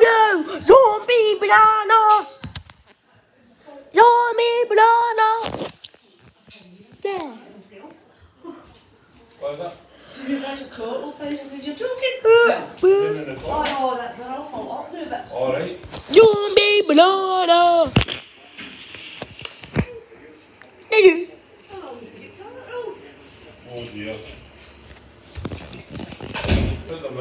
No! Zombie banana! Zombie banana! There. What is that? That's a total face. I you're joking? Uh, In in the Oh, no, that, they're awful. I'll do that. Alright. Zombie banana! Hello. Oh dear. Put them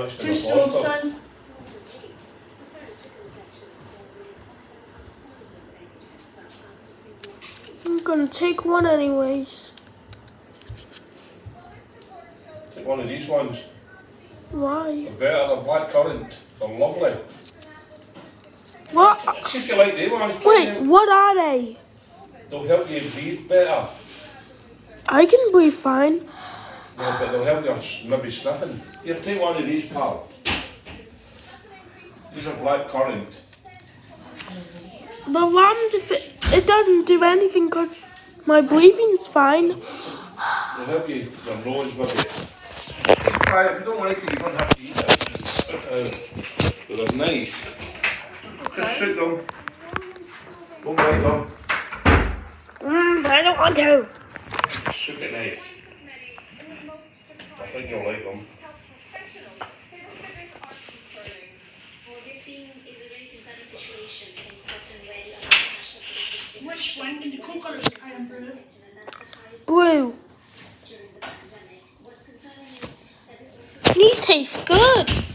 I'm gonna take one anyways. Take one of these ones. Why? Better than black currant. They're lovely. What? See if you like them ones. Wait, what are they? They'll help you breathe better. I can breathe fine. No, but they'll help you maybe sniffing. Here, take one of these, pal. These are black currant. The lamb, if it, it doesn't do anything because my breathing's fine. They'll help you, your nose maybe. Right, if you don't like it, you don't have to eat it. Uh, but they're nice. Just shoot them. Don't bite them. Mm, I don't want to. Shoot it nice. I think you'll like them. Which one? Can you cook or is I am blue? Blue. These taste good.